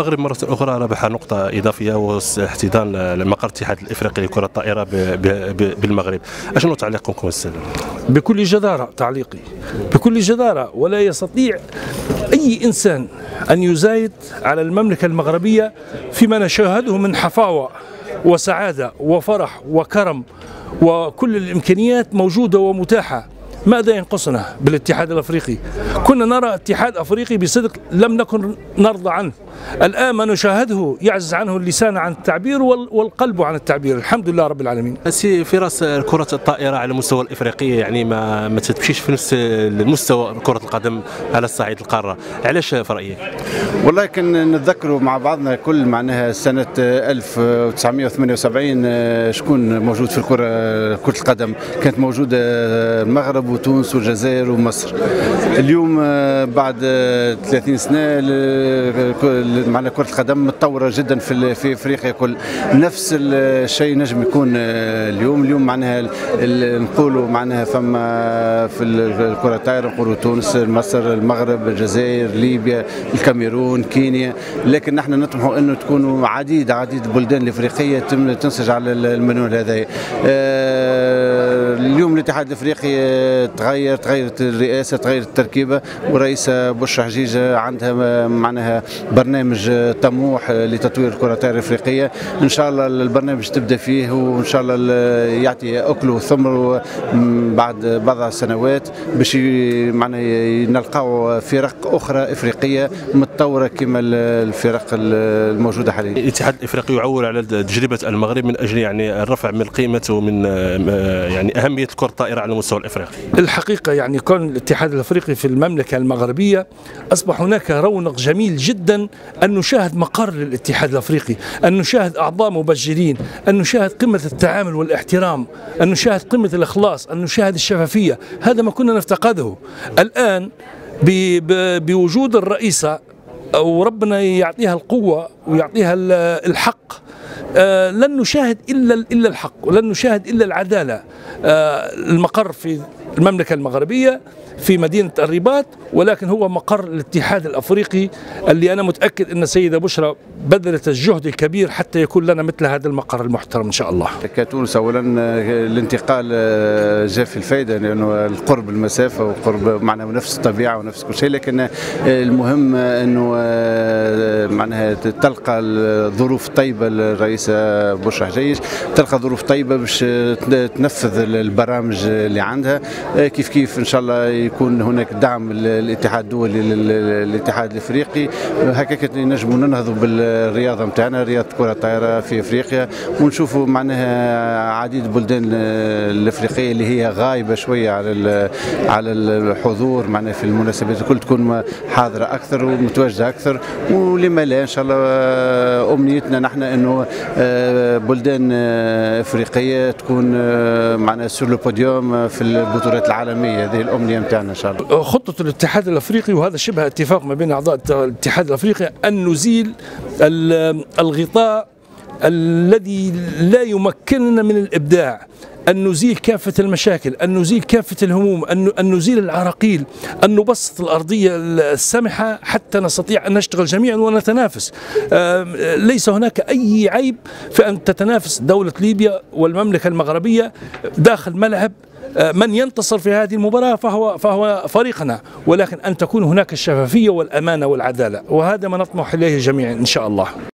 أخرى ربح نقطة إضافية واحتضان المقر الاتحاد الإفريقي لكرة الطائرة بالمغرب أشنو تعليقكم السلام بكل جدارة تعليقي بكل جدارة ولا يستطيع أي إنسان أن يزايد على المملكة المغربية فيما نشاهده من حفاوة وسعادة وفرح وكرم وكل الإمكانيات موجودة ومتاحة ماذا ينقصنا بالاتحاد الأفريقي؟ كنا نرى اتحاد أفريقي بصدق لم نكن نرضى عنه. الآن ما نشاهده يعزز عنه اللسان عن التعبير والقلب عن التعبير، الحمد لله رب العالمين. سي فراس كرة الطائرة على المستوى الإفريقي يعني ما ما تمشيش في نفس المستوى كرة القدم على الصعيد القارة، علاش في رأيك؟ والله كان نتذكروا مع بعضنا كل معناها سنة 1978 شكون موجود في الكرة كرة القدم كانت موجودة المغرب وتونس والجزائر ومصر اليوم بعد 30 سنة معنا كرة القدم متطورة جدا في في إفريقيا كل نفس الشيء نجم يكون اليوم. اليوم معناها نقولوا معناها فما في الكرة الطايرة نقولوا تونس مصر المغرب الجزائر ليبيا الكاميرون كينيا. لكن نحن نطمح إنه تكونوا عديد عديد البلدان الإفريقية تنسج على المنوال هذا. اليوم الاتحاد الأفريقي تغير تغيرت الرئاسة تغيرت التركيبة ورئيسه بشرى حجيجه عندها معناها برنامج طموح لتطوير الكرة الأفريقية. إن شاء الله البرنامج تبدأ فيه وإن شاء الله يعطي اكله وثمره بعد بضع سنوات باش معناها نلقاو فرق أخرى أفريقية متطورة كما الفرق الموجودة حاليا. الاتحاد الأفريقي يعول على تجربة المغرب من أجل يعني الرفع من قيمه ومن يعني أهمية الكره الطائره على المستوى الإفريقي الحقيقة يعني كون الاتحاد الأفريقي في المملكة المغربية أصبح هناك رونق جميل جدا أن نشاهد مقر للاتحاد الأفريقي، أن نشاهد أعضاء مبجلين، أن نشاهد قمة التعامل والاحترام، أن نشاهد قمة الإخلاص، أن نشاهد الشفافية، هذا ما كنا نفتقده. الآن بوجود الرئيسة وربنا يعطيها القوة ويعطيها الحق لن نشاهد إلا إلا الحق ولن نشاهد إلا العدالة آه المقر في المملكة المغربية في مدينة الرباط ولكن هو مقر الاتحاد الأفريقي اللي أنا متأكد إن السيدة بشرى بذلت الجهد الكبير حتى يكون لنا مثل هذا المقر المحترم إن شاء الله. كتونس اولا الانتقال جاء في الفائده لأنه القرب المسافة وقرب معنا نفس الطبيعة ونفس كل شيء لكن المهم إنه معناها تلقى الظروف طيبه الرئيسه بشرى حجيج تلقى ظروف طيبة باش تنفذ البرامج اللي عندها. كيف كيف إن شاء الله يكون هناك دعم الاتحاد الدولي للاتحاد الإفريقي. هكاك نجموا ننهضوا بالرياضة نتاعنا رياضة كرة الطائرة في إفريقيا. ونشوفوا معناها عديد البلدان الإفريقية اللي هي غايبة شوية على على الحضور معناها في المناسبات. الكل تكون حاضرة أكثر ومتواجدة أكثر. ولما لا إن شاء الله أمنيتنا نحن إنه بلدان افريقية تكون معنا سور لو بوديوم في البطولات العالمية. هذه الأمنية نتاعنا إن شاء الله. خطة الاتحاد الأفريقي وهذا شبه اتفاق ما بين أعضاء الاتحاد الأفريقي أن نزيل الغطاء الذي لا يمكننا من الإبداع أن نزيل كافة المشاكل أن نزيل كافة الهموم أن نزيل العراقيل أن نبسط الأرضية السمحة حتى نستطيع أن نشتغل جميعا ونتنافس. ليس هناك أي عيب في أن تتنافس دولة ليبيا والمملكة المغربية داخل ملعب من ينتصر في هذه المباراة فهو فهو فريقنا. ولكن أن تكون هناك الشفافية والأمانة والعدالة وهذا ما نطمح إليه جميعا إن شاء الله.